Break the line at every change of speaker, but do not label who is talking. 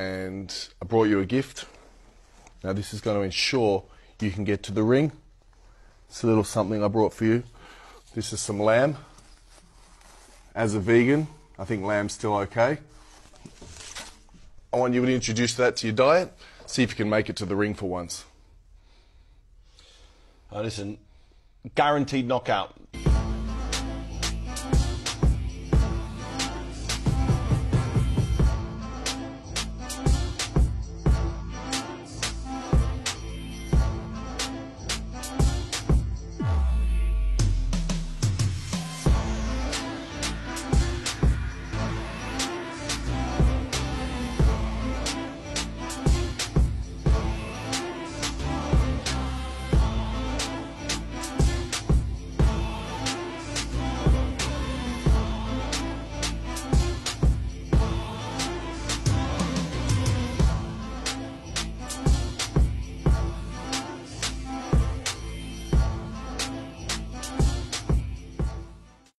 and I brought you a gift. Now, this is going to ensure you can get to the ring. It's a little something I brought for you. This is some lamb. As a vegan, I think lamb's still okay. I want you to introduce that to your diet. See if you can make it to the ring for once.
Uh, listen, guaranteed knockout.